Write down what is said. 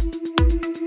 thank you